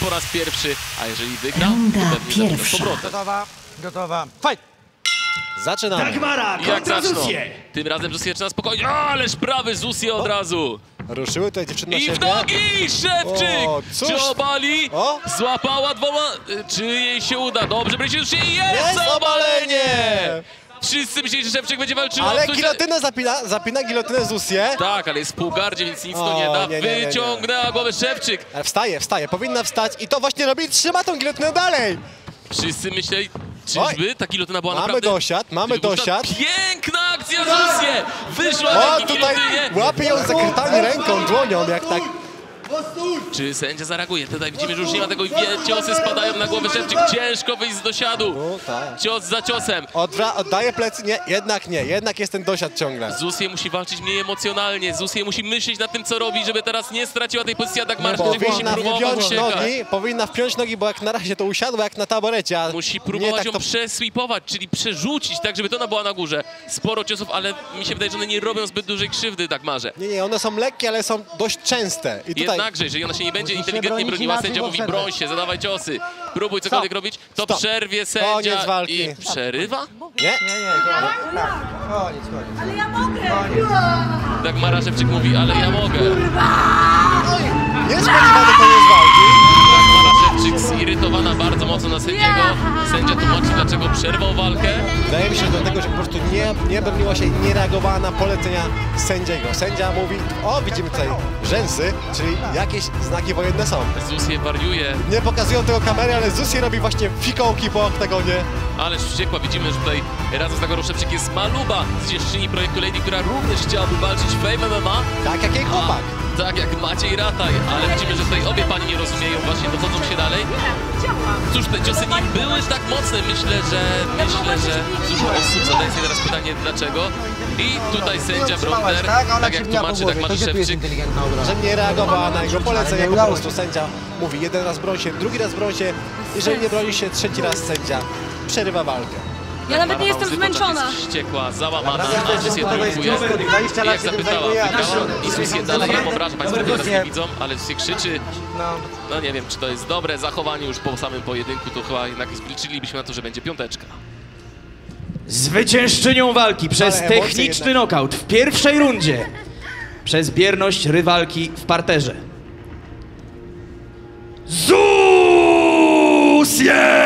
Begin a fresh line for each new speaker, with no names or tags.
po raz pierwszy, a jeżeli wygra,
Runda
to pewnie zagra z
pierwsza.
powrotem.
Gotowa, gotowa. Fight!
Zaczynamy.
Dagmara
I Jak
kontra
zaczną?
Zusie.
Tym razem Zusie zaczyna spokojnie. O, ależ prawy Zusie od razu.
Ruszyły tutaj dziewczyny na
I w
siebie.
nogi! Szewczyk!
O, cóż.
Czy obali?
O.
Złapała dwoma... y, Czy jej się uda? Dobrze, będzie już się jest,
Jest
obalenie! Wszyscy myśleli, że Szewczyk będzie walczył.
Ale
Coś-
gilotynę zapina, zapina gilotynę Zusię.
Tak, ale jest w półgardzie, więc nic to
O,
nie da.
nie, nie, nie.
Wyciągnęła głowę Szewczyk.
Ale wstaje, wstaje, powinna wstać i to właśnie robi, trzyma tą gilotynę dalej.
Wszyscy myśleli, czyżby ta gilotyna była
Mamy
naprawdę...
dosiad, mamy dosiad.
Piękna akcja Zusie! Wyszła
O,
na
tutaj łapie ją zakrytami ręką, dłonią, jak tak.
Czy sędzia zareaguje? Tutaj widzimy, że już nie ma tego. Ciosy spadają na głowę Szewczyk. Ciężko wyjść z dosiadu.
No tak.
Cios za ciosem.
Odwra oddaje plecy, nie, jednak nie, jednak jest ten dosiad ciągle.
Zusie musi walczyć mniej emocjonalnie. Zusie musi myśleć nad tym, co robi, żeby teraz nie straciła tej pozycji. A Dagmar musi
Powinna
próbować
wpiąć nogi, powinna wpiąć nogi, bo jak na razie to usiadła jak na taborecie, a
Musi próbować
tak
ją
to...
przesweepować, czyli przerzucić tak, żeby to ona była na górze. Sporo ciosów, ale mi się wydaje, że one nie robią zbyt dużej krzywdy Dagmarze.
Nie, nie, one są lekkie, ale są dość częste. I tutaj
Jednakże, jeżeli ona się nie będzie inteligentnie broniła, sędzia mówi broń się, zadawaj ciosy, próbuj cokolwiek robić, to
Stop.
przerwie sędzia i przerywa?
nie,
Nie, nie, koniec. Tak, koniec.
Ale ja mogę!
Dagmara Szewczyk mówi, ale ja mogę.
Wydaje mi się, że dlatego, że po prostu nie, nie broniła się i nie reagowała na polecenia sędziego. Sędzia mówi, o widzimy tutaj rzęsy, czyli jakieś znaki wojenne są.
Zusie wariuje,
Nie pokazują tego kamery, ale Zusi robi właśnie fikołki po oktagonie.
ależ wściekła. Widzimy, że tutaj razem z Dagmarą Szewczyk jest Maluba z dziewczyni projektu Lady, która również chciałaby walczyć w MMA.
Tak jak jej chłopak.
Tak jak Maciej Rataj, ale widzimy, że tutaj obie pani nie rozumieją, właśnie dochodzą się dalej.
Chciałam.
Cóż, te ciosy nie były tak mocne. Myślę, że myślę, że dużo osób zadaje sobie teraz pytanie dlaczego. I tutaj sędzia Bronder,
tak?
Tak jak tłumaczy tak Maciej Szewczyk?
Że nie reagowała na jego polecenia,
Nie
po prostu sędzia mówi jeden raz broń się, drugi raz broń się. Jeżeli nie broni się trzeci raz sędzia, przerywa walkę.
Ja nawet nie jestem zmęczona.
jest wściekła, załamana,
Dobra,
a Susję
to jest
prowokuje.
nowe, 20
I jak
się
zapytała, wygrała
teraz-
i Susję dalej ją obraża. Państwo teraz nie widzą, ale Susję krzyczy.
No.
No nie wiem, czy to jest dobre zachowanie już po samym pojedynku, to chyba jednak liczylibyśmy na to, że będzie piąteczka.
Zwyciężczynią walki przez techniczny nokaut w pierwszej rundzie. Przez bierność rywalki w parterze. Zusie!